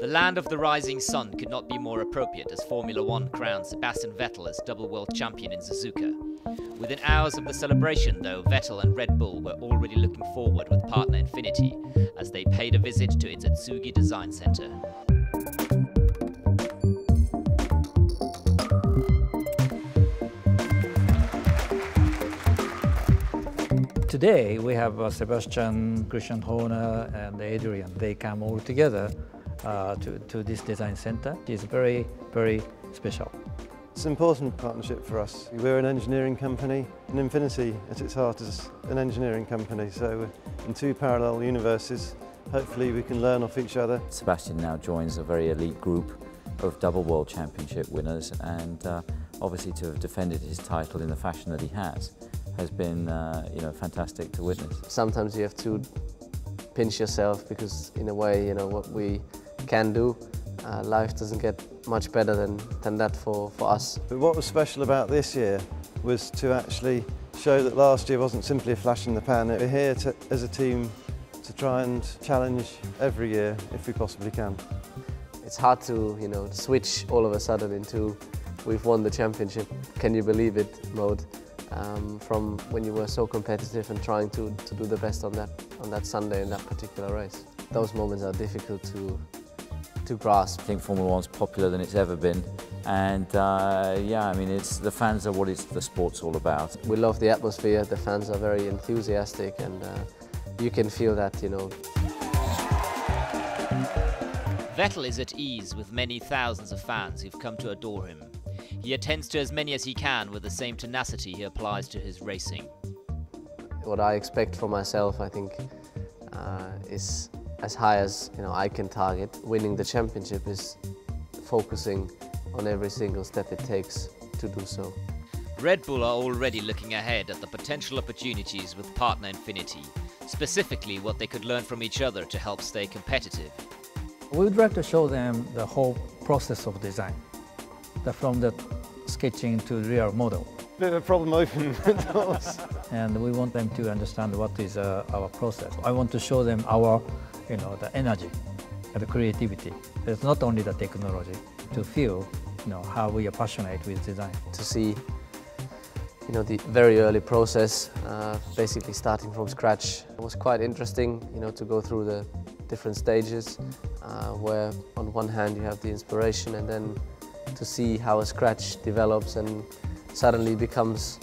The land of the rising sun could not be more appropriate as Formula One crowned Sebastian Vettel as double world champion in Suzuka. Within hours of the celebration, though, Vettel and Red Bull were already looking forward with partner Infiniti as they paid a visit to its Atsugi Design Center. Today we have uh, Sebastian, Christian Horner and Adrian. They come all together uh, to, to this design center. It's very, very special. It's an important partnership for us. We're an engineering company and Infiniti at its heart is an engineering company. So in two parallel universes, hopefully we can learn off each other. Sebastian now joins a very elite group of double world championship winners and uh, obviously to have defended his title in the fashion that he has has been uh, you know, fantastic to witness. Sometimes you have to pinch yourself because in a way, you know, what we can do, uh, life doesn't get much better than, than that for, for us. But what was special about this year was to actually show that last year wasn't simply a flash in the pan. We're here to, as a team to try and challenge every year if we possibly can. It's hard to, you know, switch all of a sudden into we've won the championship, can you believe it mode um, from when you were so competitive and trying to, to do the best on that, on that Sunday in that particular race. Those moments are difficult to, to grasp. I think Formula One's popular than it's ever been. And uh, yeah, I mean, it's the fans are what it's, the sport's all about. We love the atmosphere, the fans are very enthusiastic and uh, you can feel that, you know. Vettel is at ease with many thousands of fans who've come to adore him. He attends to as many as he can with the same tenacity he applies to his racing. What I expect for myself, I think, uh, is as high as you know I can target. Winning the championship is focusing on every single step it takes to do so. Red Bull are already looking ahead at the potential opportunities with partner Infiniti, specifically what they could learn from each other to help stay competitive. We would like to show them the whole process of design, the, from the sketching to real model. Bit of a problem opening the doors. And we want them to understand what is uh, our process. I want to show them our, you know, the energy and the creativity. It's not only the technology, to feel, you know, how we are passionate with design. To see you know, the very early process, uh, basically starting from scratch. It was quite interesting, you know, to go through the different stages, uh, where on one hand you have the inspiration and then to see how a scratch develops and suddenly becomes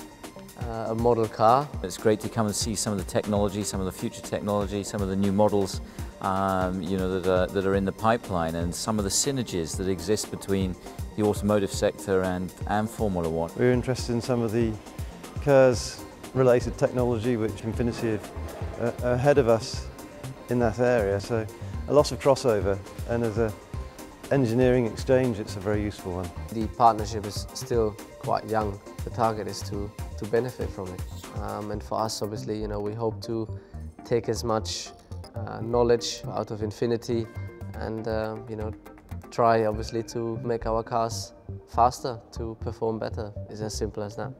uh, a model car. It's great to come and see some of the technology, some of the future technology, some of the new models um, you know, that, are, that are in the pipeline and some of the synergies that exist between the automotive sector and, and Formula One. We're interested in some of the cars related technology which Infiniti are uh, ahead of us in that area. So a lot of crossover and as a engineering exchange it's a very useful one. The partnership is still quite young. The target is to, to benefit from it. Um, and for us obviously you know we hope to take as much uh, knowledge out of Infiniti and uh, you know try obviously to make our cars faster to perform better. It's as simple as that.